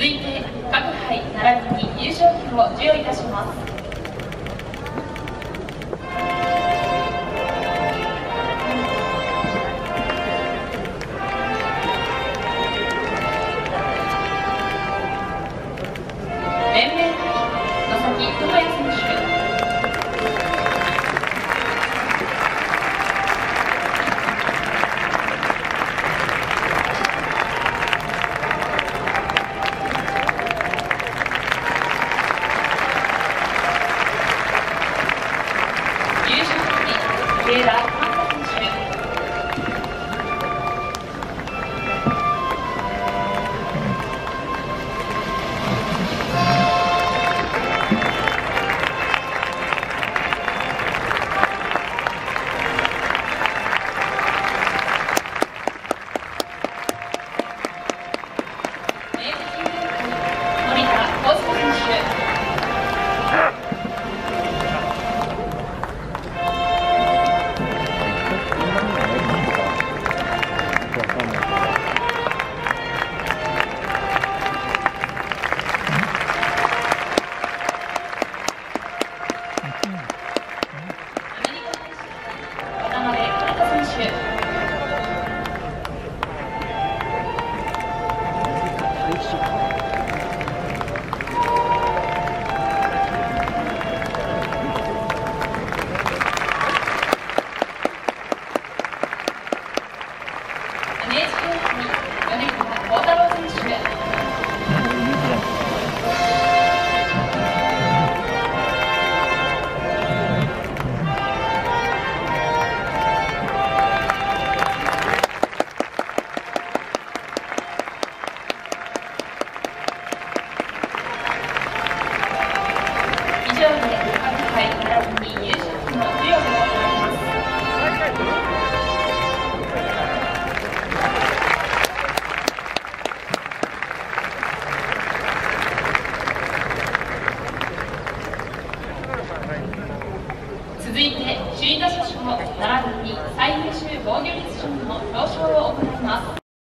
続いて各杯並びに優勝旗を授与いたします。ション並びに最優秀防御率賞の表彰を行います。